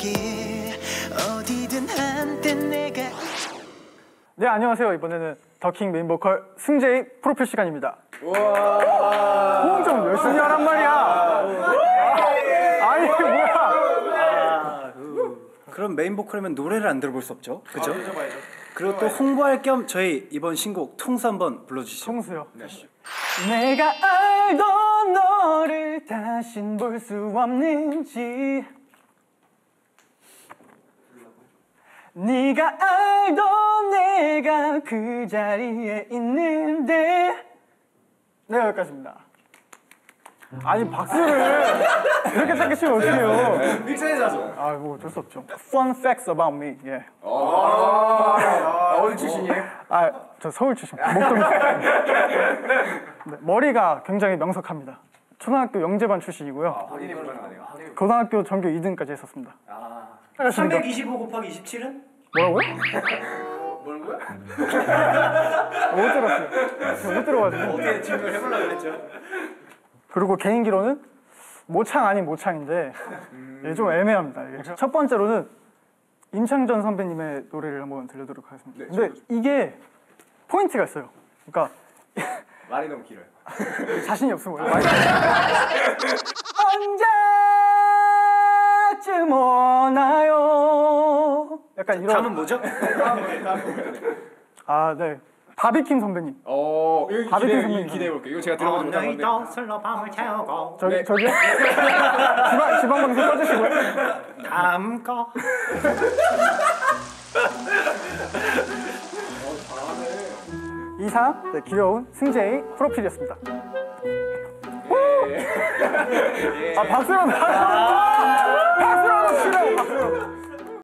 거길 어디든 한때 내가 네 안녕하세요. 이번에는 더킹 메인 보컬 승재의 프로필 시간입니다. 호응 좀 열심히 하란 말이야. 아니 뭐야? 그럼 메인 보컬이면 노래를 안 들어볼 수 없죠, 그죠? 그리고 또 홍보할 겸 저희 이번 신곡 통수 한번 불러주시죠. 통수요? 내가 알던 너를 다신 볼 수 없는지 네가 알던 내가 그 자리에 있는데 네 여기까지입니다 아니 박수를 이렇게 짧게 치면 어떡해요 믹스해서 하죠. 아뭐 어쩔 수 없죠 Fun facts about me 예. 아, 어디 출신이에요? 아, 저 서울 출신. 목동. 네, 머리가 굉장히 명석합니다. 초등학교 영재반 출신이고요. 확인해 볼 만하네요. 고등학교 전교 2등까지 했었습니다. 알겠습니다. 325 곱하기 27은? 뭐라고요? 뭐라는 거야? 못 들었어요. 못 들어가지고. 어떻게 질문을 해보려고 그랬죠? 그리고 개인기로는 모창 아닌 모창인데 이게 좀 애매합니다. 이게. 첫 번째로는 임창전 선배님의 노래를 한번 들려드리도록 하겠습니다. 근데 이게 포인트가 있어요. 그러니까 말이 너무 길어요. 자신이 없으면 많이 약간 이런 다음은 뭐죠? 아, 네. 바비킴 선배님. 어, 이거 바비킴 기대, 선배님. 기대해 볼게요. 이거 제가 들어보지 못한 건데. 술로 밤을 채우고 저기 네. 저기요? 지방 지방 방송 꺼주시고요. 다음 거 이상 네, 귀여운 승재의 프로필이었습니다. 아 박수로 나.